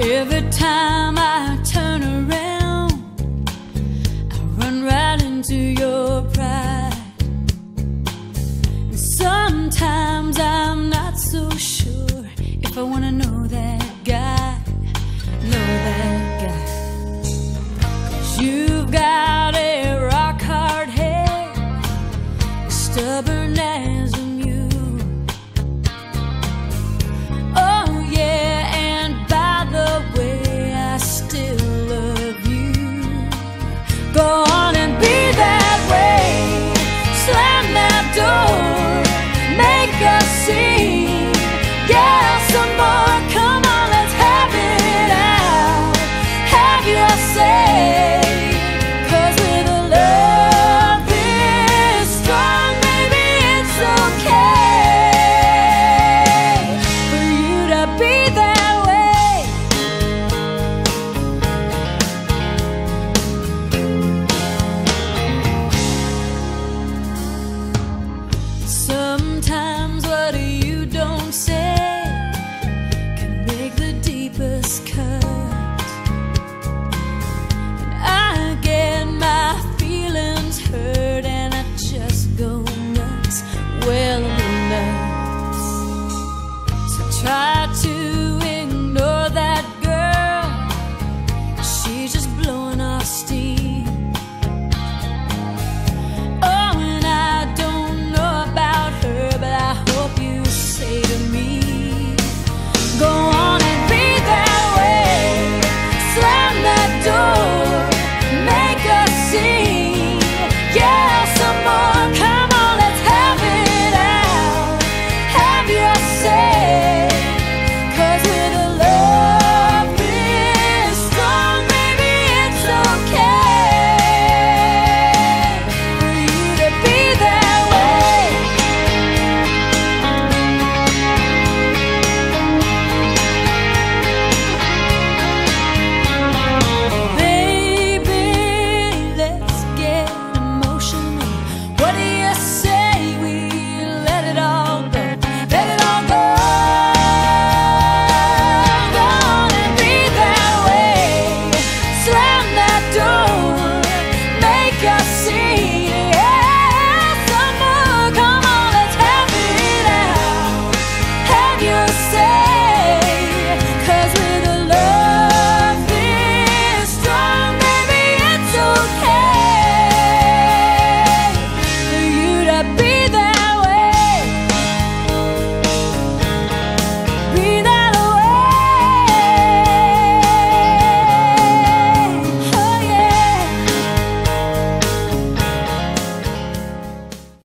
Every time I